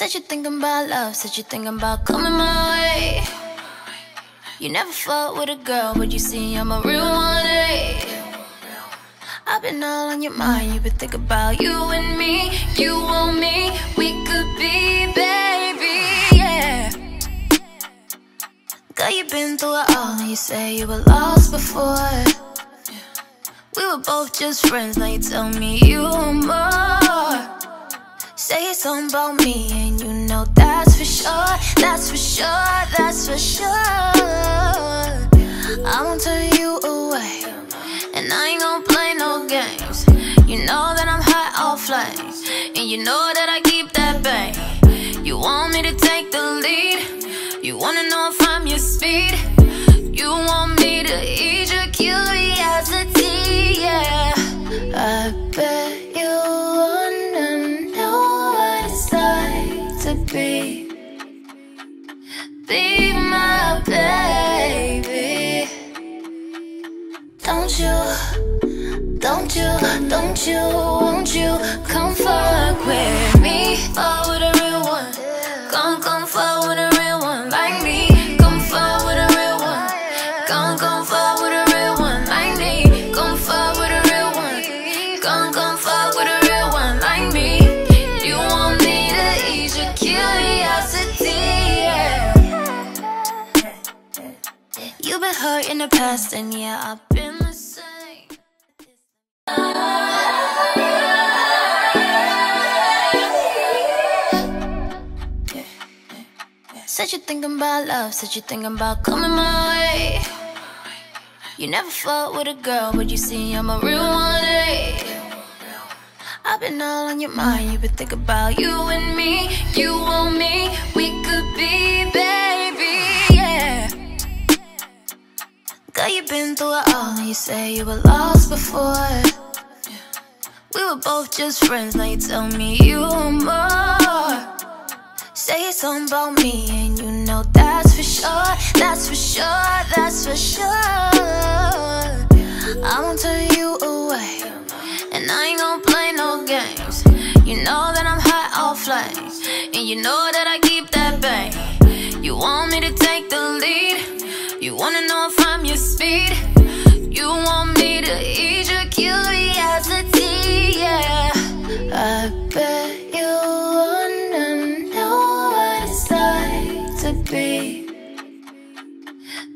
Said you thinking about love, said you thinking about coming my way. You never fought with a girl, but you see I'm a real one, eh? I've been all on your mind, you've been thinking about you and me, you and me, we could be, baby, yeah. Girl, you've been through it all, and you say you were lost before. We were both just friends, now you tell me you want more. Say something about me, and you know that's for sure, that's for sure, that's for sure. I won't turn you away, and I ain't gonna play no games. You know that I'm hot off flames, and you know that I keep that bang. You want me to take the lead, you wanna know if I'm your speed. You want me to ease your curiosity, yeah. Don't you, don't you, won't you come fuck with me? Fuck with a real one. Come, come fuck with a real one like me. Come fuck with a real one. Come, come fuck with a real one like me. Come fuck with a real one. Come, come fuck with a real one like me. You want me to ease your curiosity, yeah. You've been hurt in the past, and yeah, same. Said you're thinking about love, said you're thinking about coming my way. You never fought with a girl, but you see I'm a real one, eh? I've been all on your mind, you've been thinking about you and me, you and me, we could be, through it all, and you say you were lost before. We were both just friends, now you tell me you want more. Say something about me, and you know that's for sure, that's for sure, that's for sure. I won't turn you away, and I ain't gonna play no games. You know that I'm hot off flames, and you know that I keep that bang. You want me to take the lead, you wanna know if I'm your speed. You want me to ease your curiosity, yeah. I bet you wanna know what it's like to be,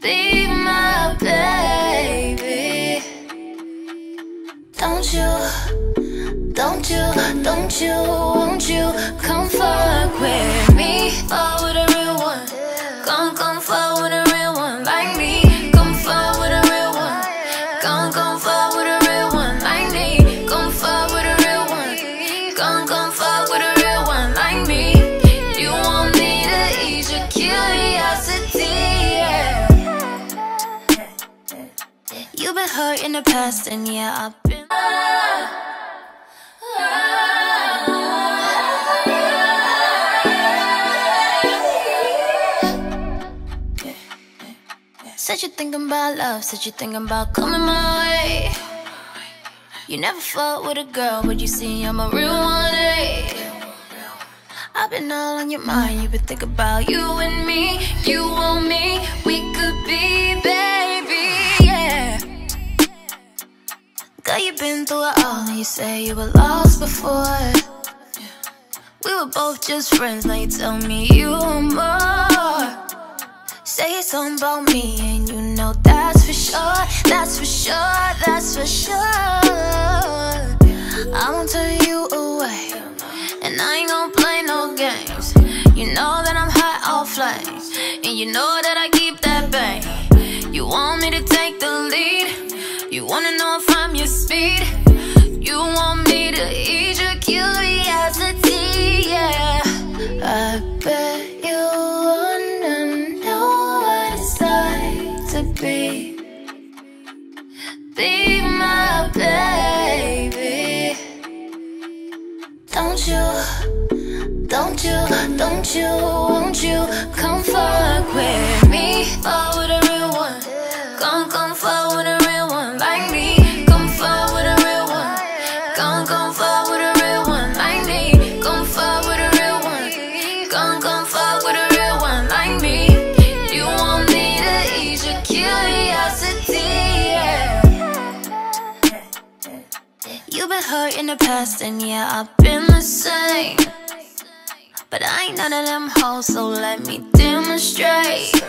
be my baby. Don't you, don't you, don't you, won't you come fuck with me? Fuck Fuck with a real one like me. Fuck with a real one. Fuck with a real one like me. You want me to ease your curiosity, yeah. You've been hurt in the past, and yeah, I've been. Said you thinking about love, said you thinking about coming my way. You never fought with a girl, but you see I'm a real one, eh? I've been all on your mind, you've been thinking about you and me, you want me, we could be, baby, yeah. Girl, you've been through it all, and you say you were lost before. We were both just friends, now you tell me you want more. Say something about me, and you know that's for sure, that's for sure, that's for sure. I won't turn you away, and I ain't gonna play no games. You know that I'm hot off flames, and you know that I keep that bang. You want me to take the lead, you wanna know if I'm your speed. You want me to ease your curiosity, Don't you, don't you, won't you come fuck with me? Fall with a real one. Come, come fuck with a real one like me. Come fuck with a real one. Come, come fuck with a real one like me. Come fuck with a real one. Come, come fuck with a real one like me. You want me to ease your curiosity? Yeah. You've been hurt in the past, and yeah, I've been the same. But I ain't none of them hoes, so let me demonstrate.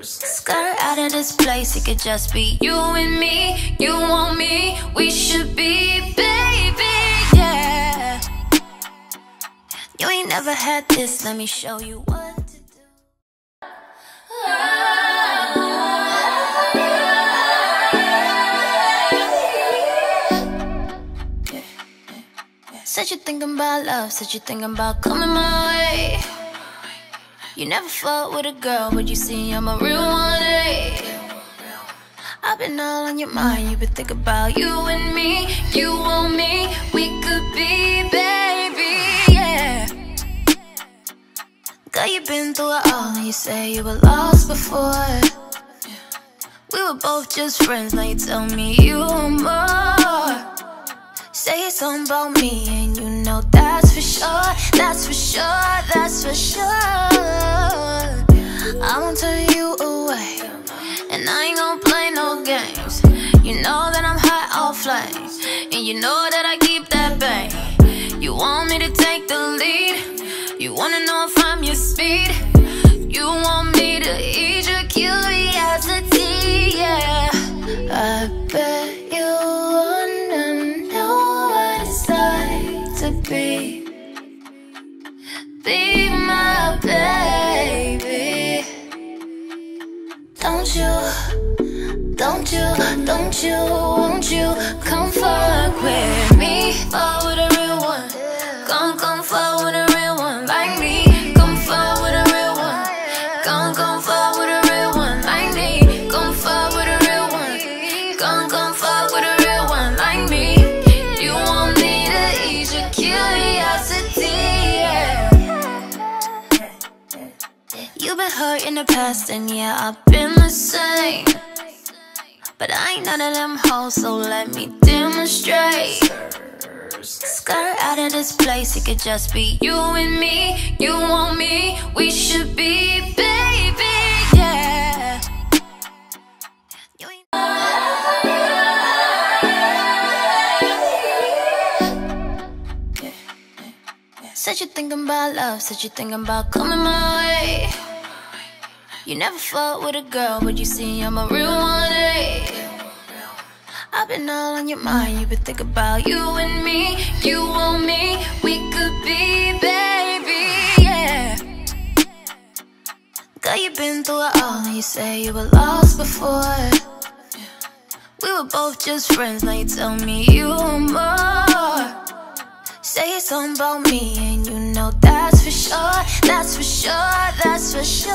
Skirt out of this place, it could just be you and me. You want me, we should be baby, yeah. You ain't never had this, let me show you what Said you thinking about love, said you thinking about coming my way. You never fought with a girl, but you see I'm a real one. eh? I've been all on your mind, you've been thinking about you and me, you and me, we could be baby, yeah. Girl, you've been through it all, and you say you were lost before. We were both just friends, now you tell me you want more. Say something about me, and you know that's for sure. That's for sure. That's for sure. I won't turn you away, and I ain't gonna play no games. You know that I'm hot off flames, and you know that I keep that bang. You want me to take the lead? You wanna know if I'm your speed? You want me to ease your curiosity? Yeah, I be my baby. Don't you, don't you, don't you, won't you come fuck the past, and yeah, I've been the same. But I ain't none of them hoes, so let me demonstrate. Skirt out of this place, it could just be you and me. You want me, we should be baby, yeah. Said you thinking about love, said you thinking about coming my way. You never fought with a girl, but you see I'm a real one. eh? I've been all on your mind, you been thinking about you and me, you want me, we could be baby, yeah. Girl, you've been through it all, and you say you were lost before. We were both just friends, now you tell me you want more. Say something about me, and you know sure. That's for sure. That's for sure.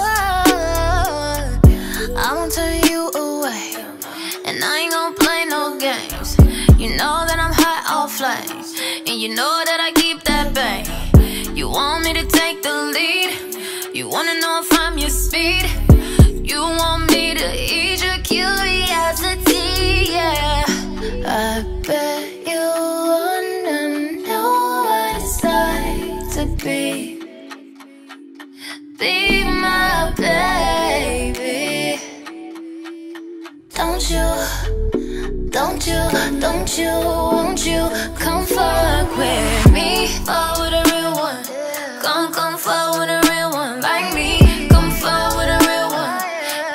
I won't turn you away, and I ain't gonna play no games. You know that I'm hot off flames, and you know that I keep that bang. You want me to take the lead? You wanna know if I'm your speed? You want me to ease your curiosity? Yeah, I bet don't you, don't you, won't you come fuck with me? Fuck with a real one. Come, come fuck with a real one like me. Come fuck with a real one.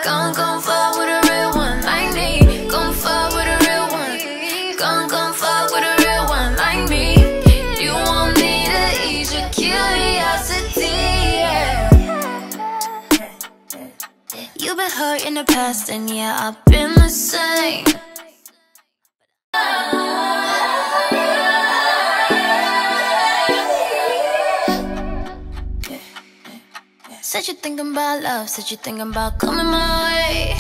Come, come fuck with a real one like me. Come fuck with a real one. Come, come fuck with a real one like me. You want me to ease your curiosity, yeah. You've been hurt in the past, and yeah, I've been the same. Said you thinking about love, said you thinking about coming my way.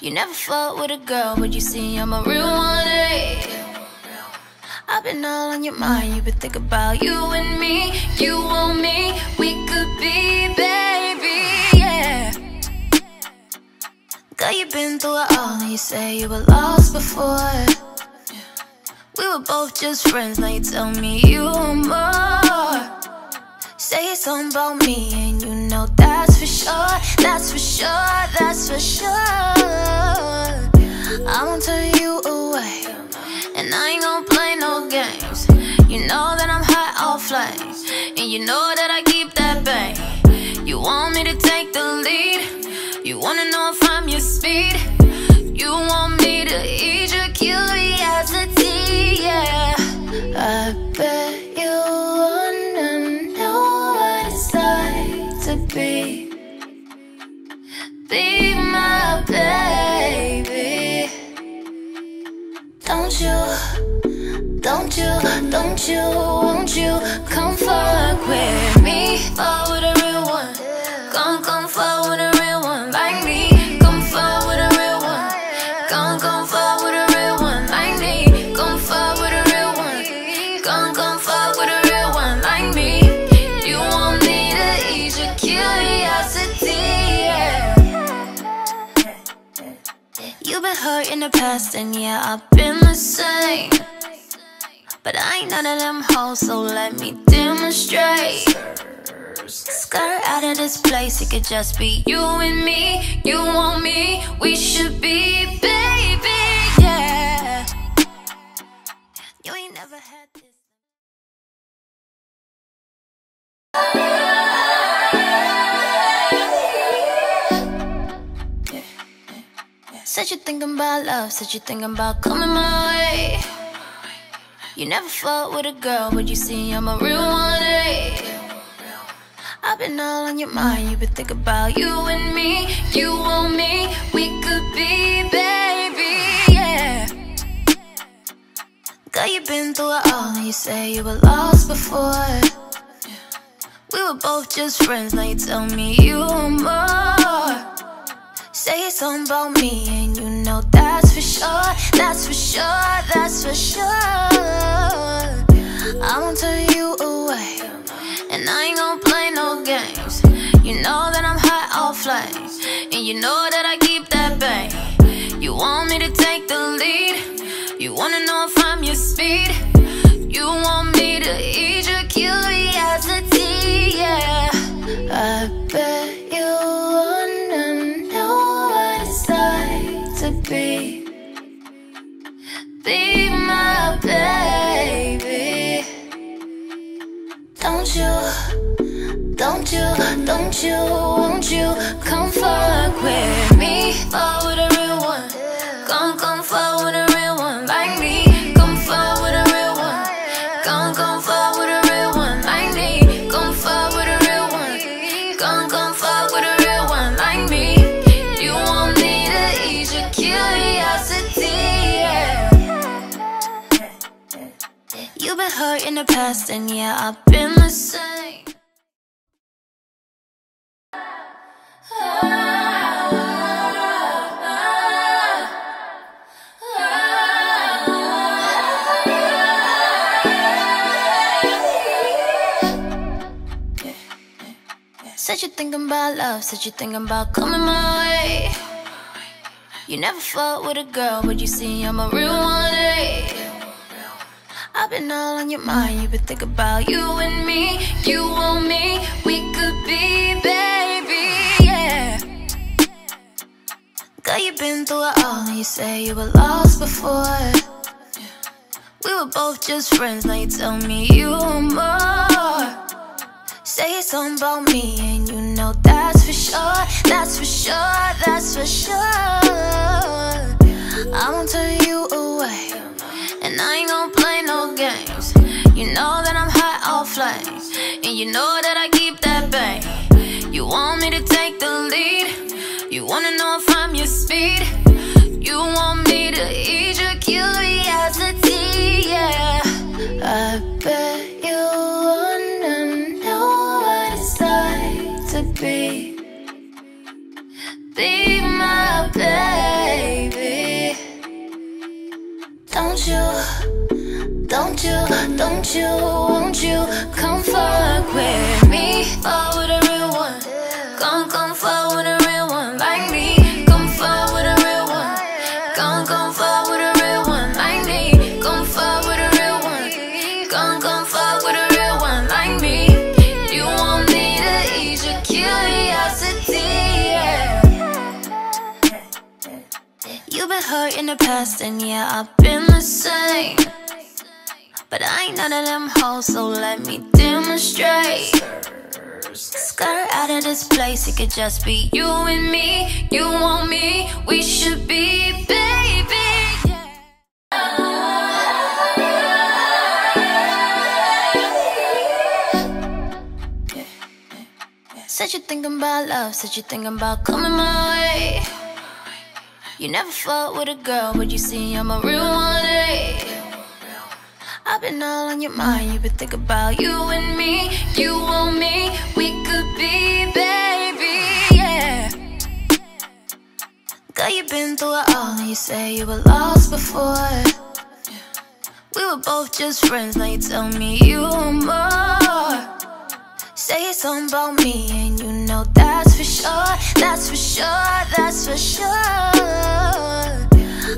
You never fought with a girl, but you see I'm a real one. eh? I've been all on your mind, you've been thinking about you and me, you and me, we could be baby, Girl, you've been through it all, and you say you were lost before. We were both just friends, now you tell me you want more. Say something about me, and you know that's for sure. That's for sure. That's for sure. I won't turn you away, and I ain't gonna play no games. You know that I'm hot off flames, and you know that I keep that bang. You want me to take the lead, you wanna know if I'm your speed. You want me to ease your curiosity, yeah. I bet you wanna know what it's like to be, be my baby. Don't you, don't you, don't you, won't you come fuck with me? Fuck Hurt in the past, and yeah, I've been the same. But I ain't none of them hoes, so let me demonstrate. Skirt out of this place, it could just be you and me. You want me, we should be, baby, yeah. You ain't never had this. Said you thinking about love, said you thinking about coming my way. You never fought with a girl, but you see I'm a real one, eh? I've been all on your mind, you've been thinking about you and me. You want me, we could be, baby, yeah. Girl, you've been through it all, and you say you were lost before. We were both just friends, now you tell me you want more. Say something about me, and you know that's for sure. That's for sure, that's for sure. I won't turn you away, and I ain't gonna play no games. You know that I'm hot off flames, and you know that I keep that bang. You want me to take the lead, you wanna know if I'm your speed. You want me to ease you, don't you, won't you come fuck with me? Fuck with a real one. Come, come fuck with a real one like me. Come fuck with a real one. Come, come fuck with a real one like me. Come fuck with a real one. Come, come fuck with a real one like me. You want me to ease your curiosity, yeah. You've been hurt in the past, and yeah, I've been same. Said you thinking about love, said you thinking about coming my way. You never fought with a girl, but you see I'm a real one, eh? I've been all on your mind, you've been thinking about you and me. You want me, we could be, baby, yeah. Girl, you've been through it all, and you say you were lost before. We were both just friends, now you tell me you want more. Say something about me, and you know that's for sure. That's for sure, that's for sure. I won't turn you away, and I ain't gonna play no games. You know that I'm hot off flames, and you know that I keep that bang. You want me to take the lead, you wanna know if I'm your speed. You want me to ease your curiosity, yeah. I to be, be my baby. Don't you, don't you, don't you, won't you come fuck with me? Fuck in the past, and yeah, I've been the same. But I ain't none of them hoes, so let me demonstrate. Skirt out of this place, it could just be you and me. You want me, we should be baby. Said you thinking about love, said you thinking about coming my way. You never fought with a girl, but you see I'm a real one. Eh? I've been all on your mind, you've been thinking about you and me. You want me, we could be, baby, yeah. Girl, you've been through it all, and you say you were lost before. We were both just friends, now you tell me you want more. Say something about me, and you know that's for sure, that's for sure, that's for sure.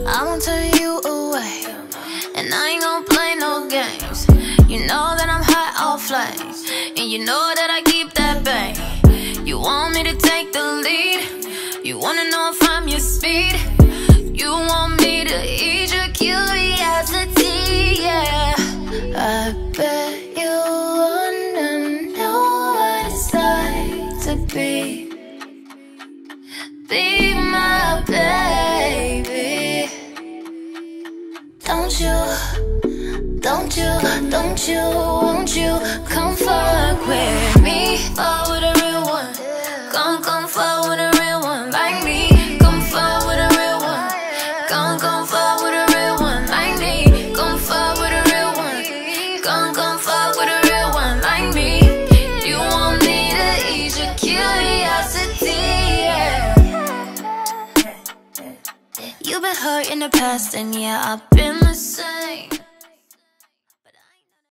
I won't turn you away, and I ain't gonna play no games. You know that I'm hot off flames, and you know that I keep that bang. You want me to take the lead, you wanna know if I'm your speed. You want me to eat your curiosity, yeah. I be my baby. Don't you, don't you, don't you, won't you come fuck with me? With a real one, come, come fuck hurt in the past, and yeah, I've been the same.